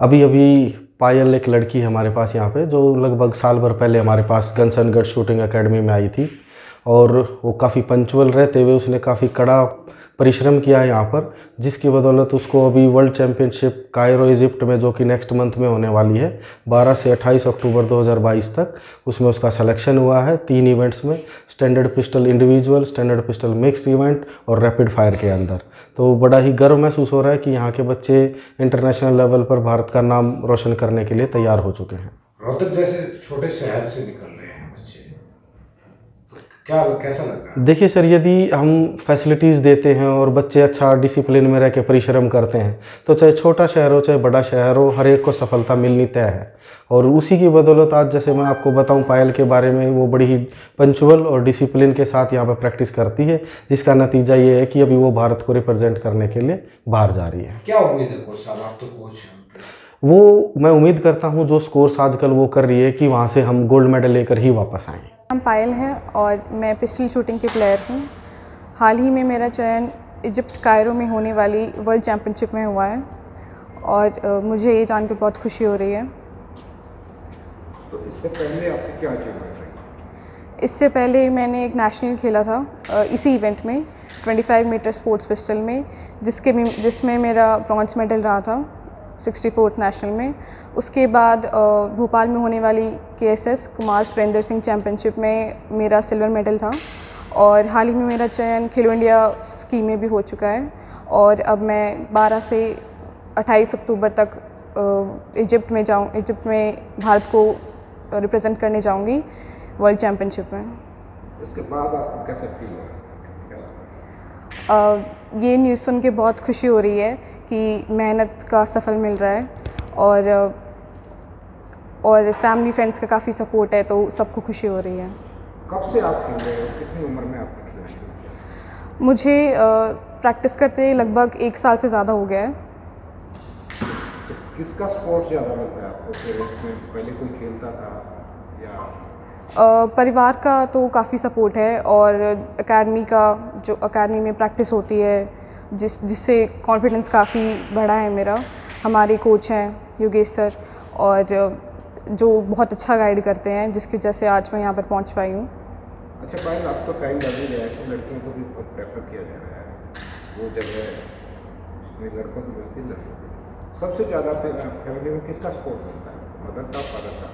अभी अभी पायल एक लड़की है हमारे पास यहाँ पे, जो लगभग साल भर पहले हमारे पास गनसनगढ़ शूटिंग एकेडमी में आई थी। और वो काफ़ी पंचुअल रहते हुए उसने काफ़ी कड़ा परिश्रम किया है यहाँ पर, जिसकी बदौलत उसको अभी वर्ल्ड चैम्पियनशिप कायरो इजिप्ट में, जो कि नेक्स्ट मंथ में होने वाली है 12 से 28 अक्टूबर 2022 तक, उसमें उसका सिलेक्शन हुआ है तीन इवेंट्स में standard pistol individual standard pistol mix event और रैपिड फायर के अंदर। तो बड़ा ही गर्व महसूस हो रहा है कि यहाँ के बच्चे इंटरनेशनल लेवल पर भारत का नाम रोशन करने के लिए तैयार हो चुके हैं। रोहतक जैसे छोटे शहर से निकल क्या कैसा लग रहा है? देखिए सर यदि हम फैसिलिटीज़ देते हैं और बच्चे अच्छा डिसिप्लिन में रह के परिश्रम करते हैं तो चाहे छोटा शहर हो चाहे बड़ा शहर हो हर एक को सफलता मिलनी तय है। और उसी की बदौलत आज जैसे मैं आपको बताऊँ पायल के बारे में वो बड़ी ही पंचुअल और डिसिप्लिन के साथ यहाँ पर प्रैक्टिस करती है जिसका नतीजा ये है कि अभी वो भारत को रिप्रेजेंट करने के लिए बाहर जा रही है। क्या उम्मीद है कोच साहब? आप तो कोच हैं। वो मैं उम्मीद करता हूँ जो स्कोर्स आजकल वो कर रही है कि वहाँ से हम गोल्ड मेडल लेकर ही वापस आएँ। हम पायल हैं और मैं पिस्टल शूटिंग की प्लेयर हूँ। हाल ही में मेरा चयन इजिप्ट कायरो में होने वाली वर्ल्ड चैम्पियनशिप में हुआ है और मुझे ये जानकर बहुत खुशी हो रही है। तो इससे पहले आपकी क्या अचीवमेंट रही? इससे पहले मैंने एक नेशनल खेला था इसी इवेंट में 25 मीटर स्पोर्ट्स पिस्टल में जिसके जिसमें मेरा ब्रॉन्ज मेडल रहा था। 64th नेशनल में। उसके बाद भोपाल में होने वाली के S S Kumar Surendra Singh championship में मेरा सिल्वर मेडल था। और हाल ही में मेरा चयन खेलो इंडिया स्कीम में भी हो चुका है। और अब मैं 12 से 28 अक्टूबर तक इजिप्ट में जाऊँ इजिप्ट में भारत को रिप्रेजेंट करने जाऊँगी वर्ल्ड चैम्पियनशिप में। इसके बाद आपको कैसा फील हो रहा है ये न्यूज़ सुन के बहुत खुशी हो रही है। कि मेहनत का सफल मिल रहा है और और फैमिली फ्रेंड्स का काफ़ी सपोर्ट है तो सबको खुशी हो रही है। कब से आप खेल रहे हो? कितनी उम्र में आपने खेलना शुरू किया? मुझे प्रैक्टिस करते लगभग एक साल से ज़्यादा हो गया है। तो किसका स्पोर्ट्स ज़्यादा लगता है आपको? पेरेंट्स में पहले कोई खेलता था या? अ, परिवार का तो काफ़ी सपोर्ट है और एकेडमी का जो एकेडमी में प्रैक्टिस होती है जिस जिससे कॉन्फिडेंस काफ़ी बढ़ा है मेरा। हमारे कोच हैं योगेश सर और जो बहुत अच्छा गाइड करते हैं जिसकी वजह से आज मैं यहाँ पर पहुँच पाई हूँ। अच्छा पायल अब तो टाइम लग ही गया कि लड़कियों को भी बहुत प्रेफर किया जा रहा है। वो जगह जितनी लड़कों को मिलती लड़कियों को। सबसे ज़्यादा फैमिली में किसका सपोर्ट मिलता है? मदर का फादर का?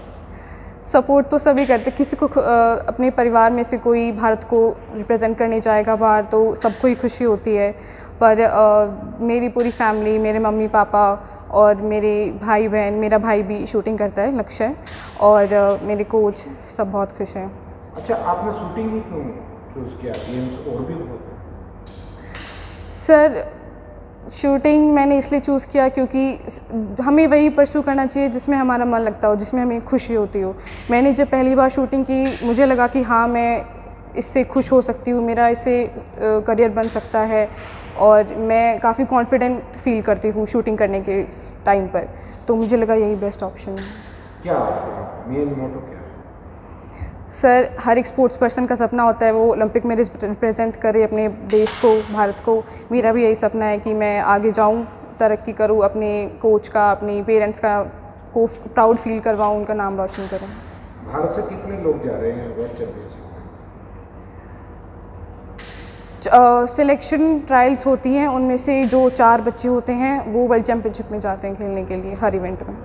सपोर्ट तो सभी करते किसी को अपने परिवार में से कोई भारत को रिप्रेजेंट करने जाएगा बाहर तो सबको ही खुशी होती है। पर अ, मेरी पूरी फैमिली मेरे मम्मी पापा और मेरे भाई बहन मेरा भाई भी शूटिंग करता है लक्ष्य और अ, मेरे कोच सब बहुत खुश हैं। अच्छा आपने शूटिंग ही क्यों चूज़ किया? गेम्स और भी बहुत सर शूटिंग मैंने इसलिए चूज़ किया क्योंकि हमें वही परसू करना चाहिए जिसमें हमारा मन लगता हो जिसमें हमें खुशी होती हो। मैंने जब पहली बार शूटिंग की मुझे लगा कि हाँ मैं इससे खुश हो सकती हूँ मेरा इससे करियर बन सकता है। और मैं काफ़ी कॉन्फिडेंट फील करती हूँ शूटिंग करने के टाइम पर। तो मुझे लगा यही बेस्ट ऑप्शन है। क्या आपका मेन मोटो क्या सर हर एक स्पोर्ट्स पर्सन का सपना होता है वो ओलंपिक में रिप्रेजेंट करे अपने देश को भारत को। मेरा भी यही सपना है कि मैं आगे जाऊँ तरक्की करूँ अपने कोच का अपने पेरेंट्स का को प्राउड फील करवाऊं उनका नाम रोशन करूँ। भारत से कितने लोग जा रहे हैं वर्ल्ड चैंपियनशिप में? सिलेक्शन ट्रायल्स होती हैं, उनमें से जो चार बच्चे होते हैं, वो वर्ल्ड चैम्पियनशिप में जाते हैं खेलने के लिए, हर इवेंट में।